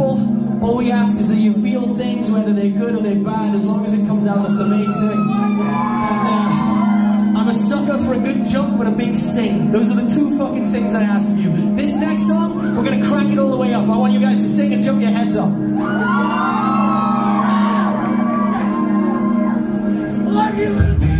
All we ask is that you feel things, whether they're good or they're bad, as long as it comes out, that's the main thing. And, uh, I'm a sucker for a good jump and a big sing. Those are the two fucking things I ask of you. This next song, we're going to crack it all the way up. I want you guys to sing and jump your heads up. Like you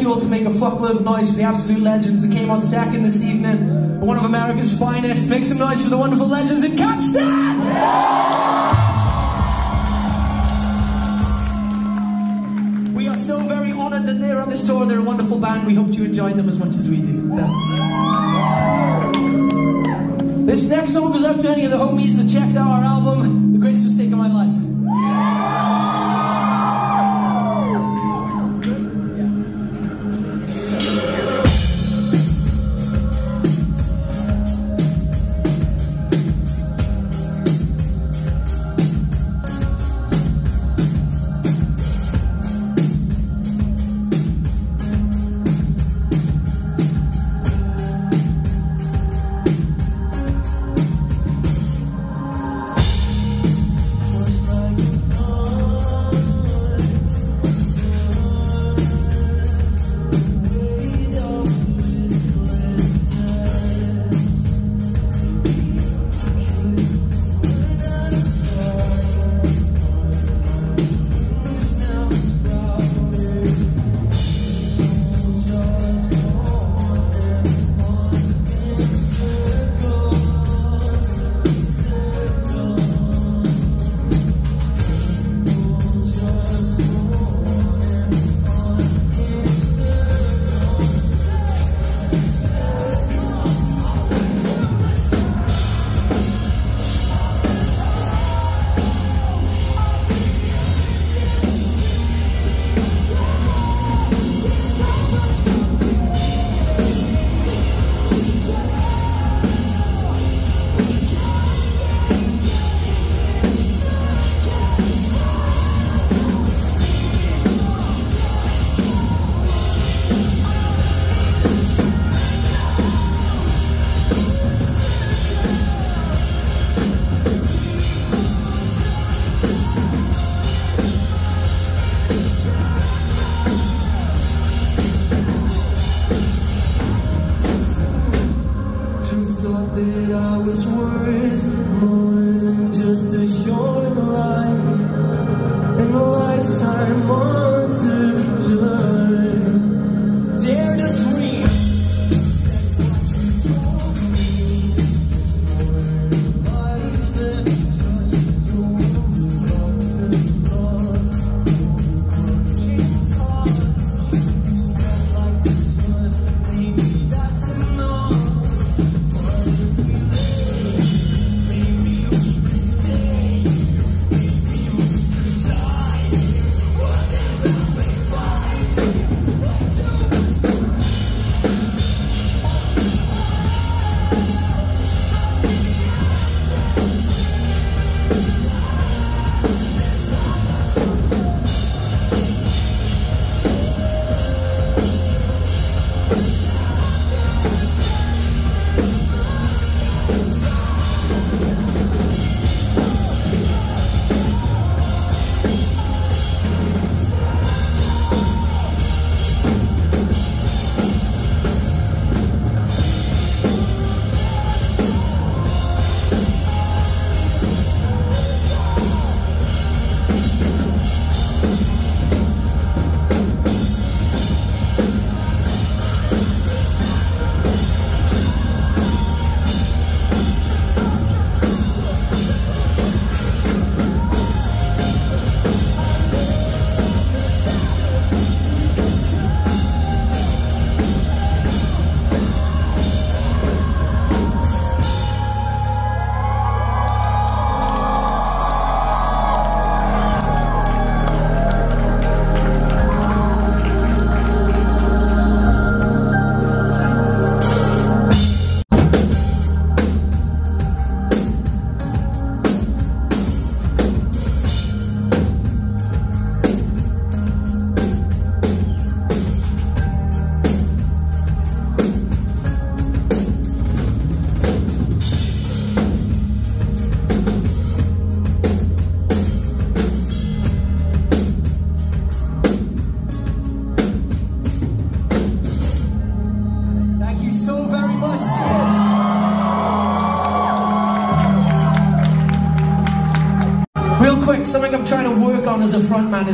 You all to make a fuckload of noise for the absolute legends that came on second this evening. One of America's finest. Make some noise for the wonderful legends in Capstan! We are so very honoured that they're on this tour. They're a wonderful band. We hope you enjoyed them as much as we do. So. This next song goes out to any of the homies that checked out our album, The Greatest Mistake of My Life.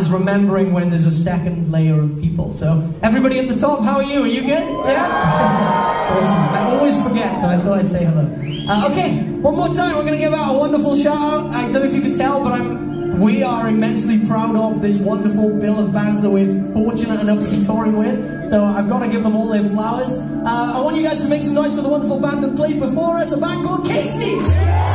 Is remembering when there's a second layer of people. So, everybody at the top, how are you? Are you good? Yeah? awesome. I always forget, so I thought I'd say hello. Uh, okay, one more time, we're going to give out a wonderful shout out. I don't know if you can tell, but I'm, we are immensely proud of this wonderful bill of bands that we're fortunate enough to be touring with. So, I've got to give them all their flowers. Uh, I want you guys to make some noise for the wonderful band that played before us, a band called Casey.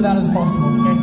Much that as possible, okay?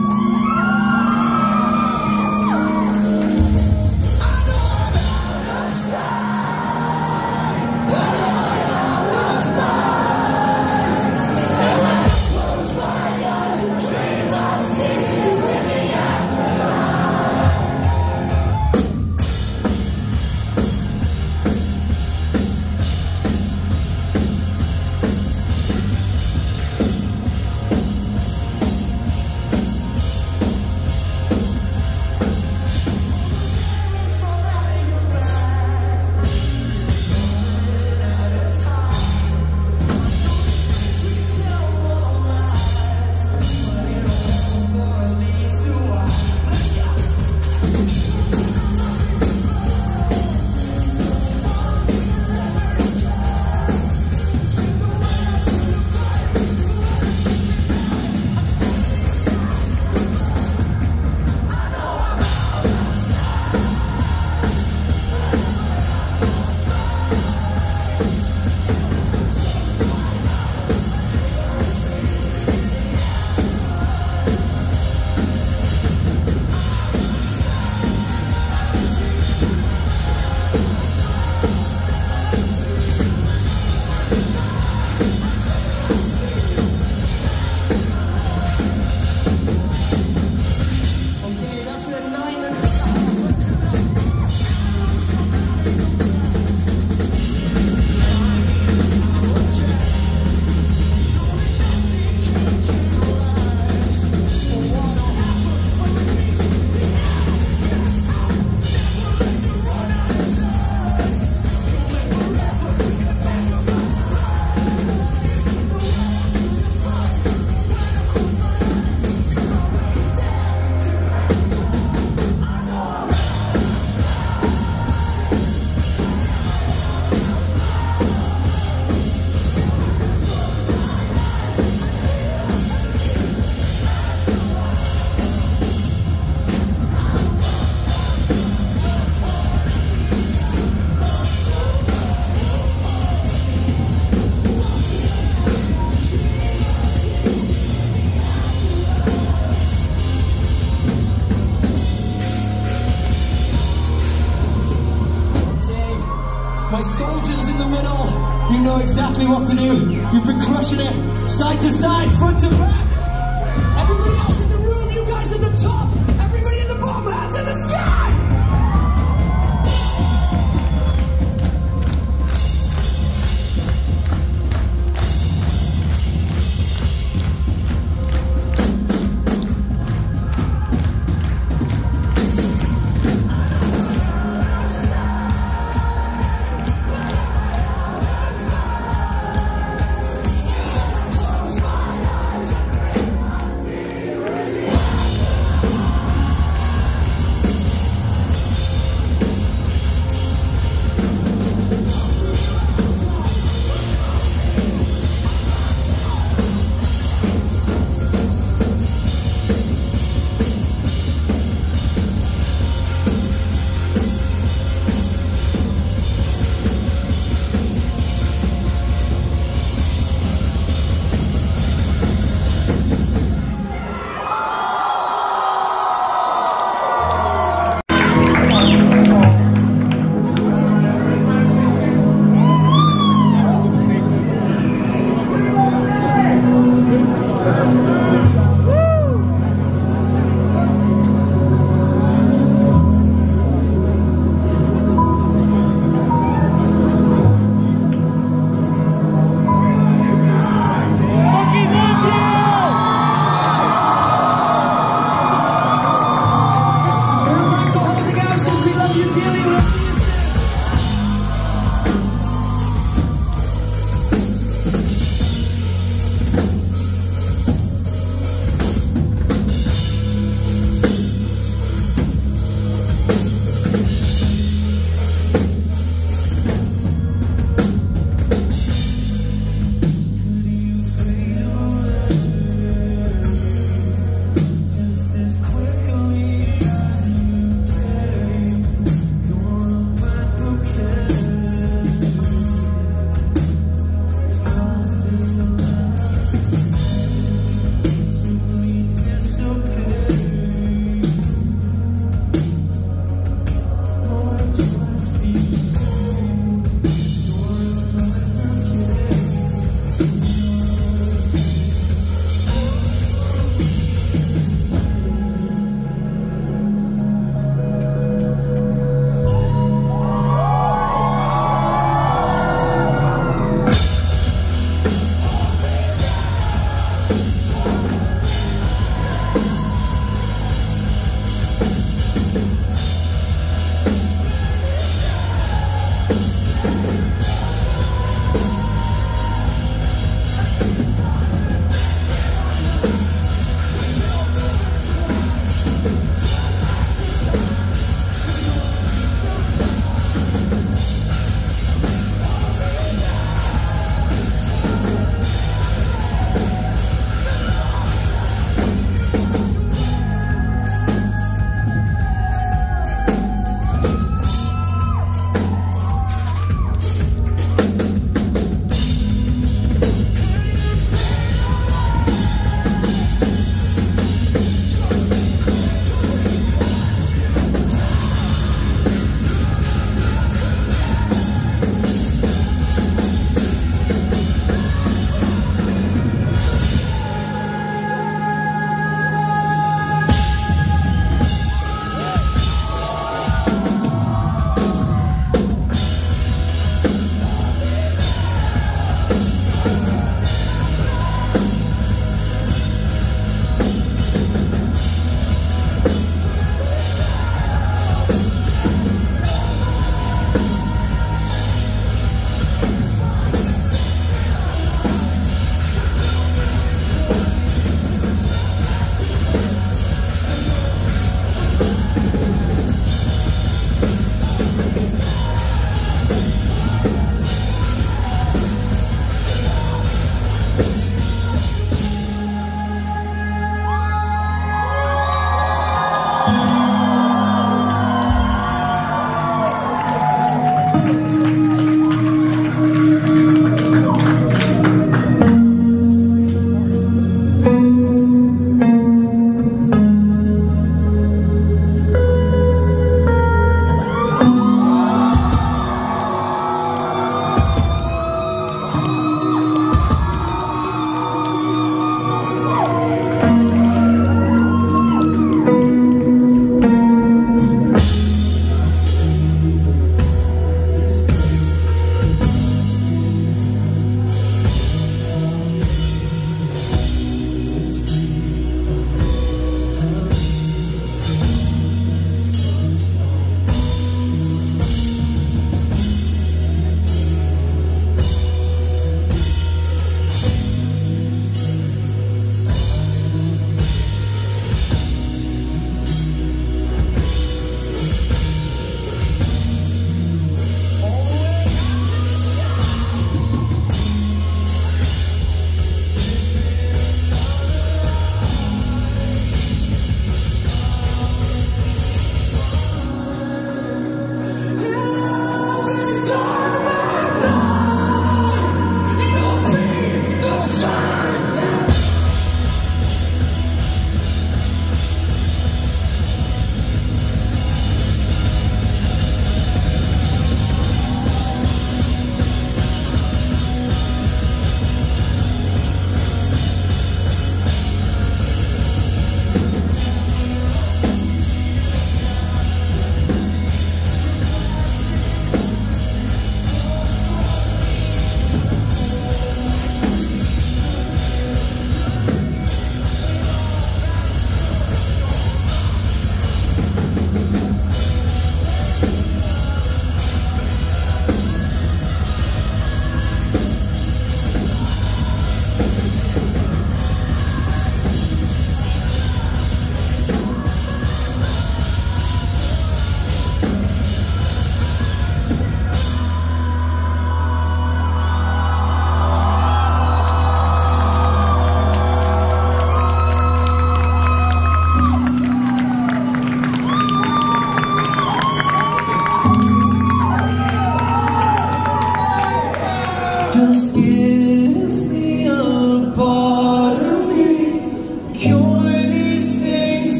To side,